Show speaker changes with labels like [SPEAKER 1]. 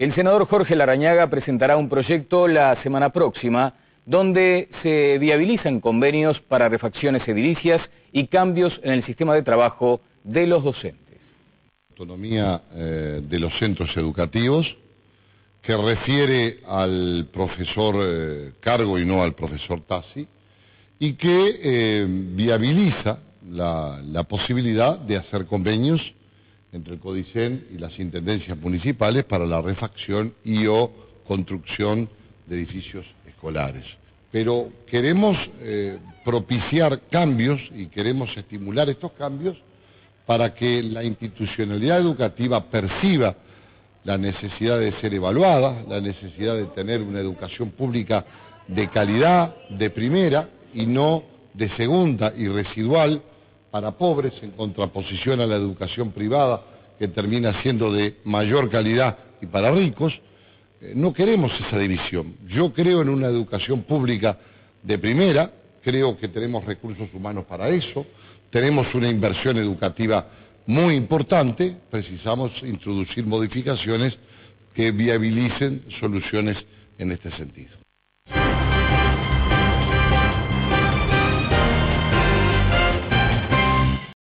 [SPEAKER 1] El senador Jorge Larañaga presentará un proyecto la semana próxima donde se viabilizan convenios para refacciones edilicias y cambios en el sistema de trabajo de los docentes.
[SPEAKER 2] Autonomía eh, de los centros educativos que refiere al profesor eh, Cargo y no al profesor Tassi y que eh, viabiliza la, la posibilidad de hacer convenios entre el CODICEN y las intendencias municipales para la refacción y o construcción de edificios escolares. Pero queremos eh, propiciar cambios y queremos estimular estos cambios para que la institucionalidad educativa perciba la necesidad de ser evaluada, la necesidad de tener una educación pública de calidad, de primera y no de segunda y residual para pobres en contraposición a la educación privada que termina siendo de mayor calidad y para ricos, eh, no queremos esa división. Yo creo en una educación pública de primera, creo que tenemos recursos humanos para eso, tenemos una inversión educativa muy importante, precisamos introducir modificaciones que viabilicen soluciones en este sentido.